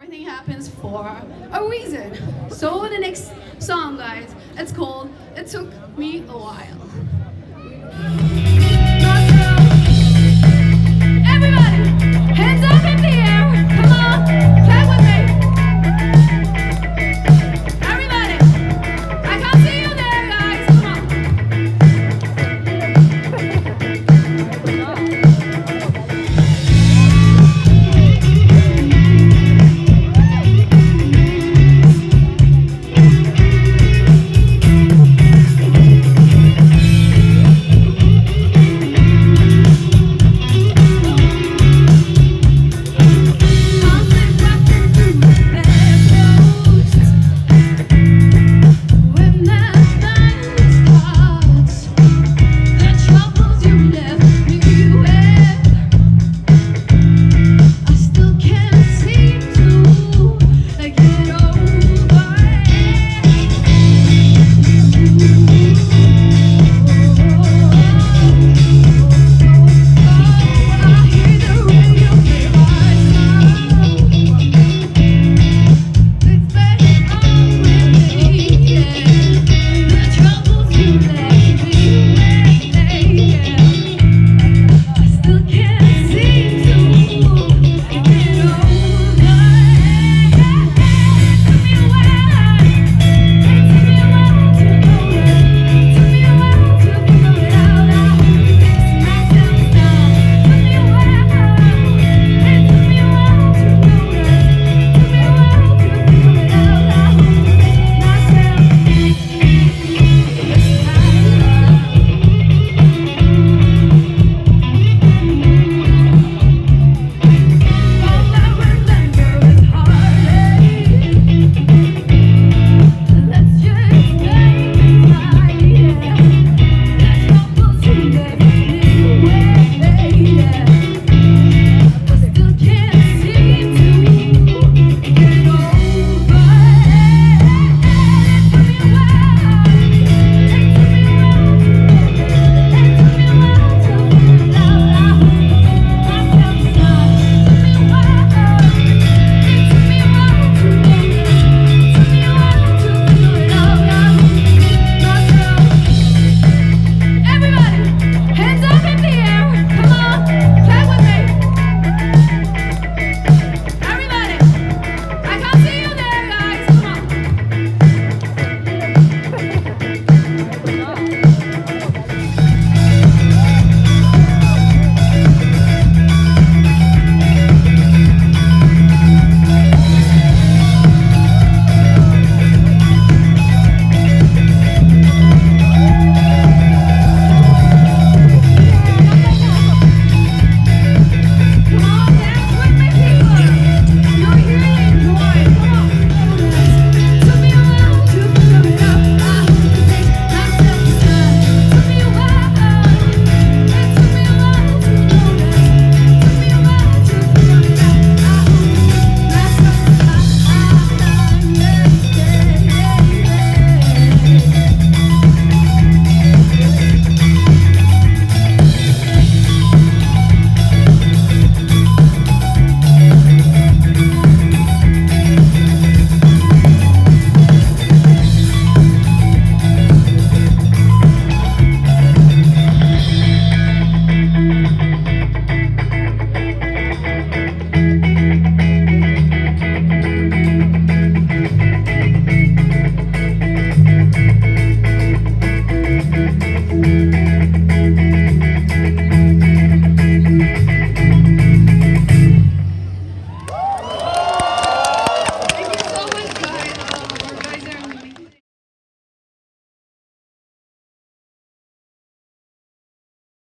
Everything happens for a reason. So the next song, guys, it's called It Took Me a While.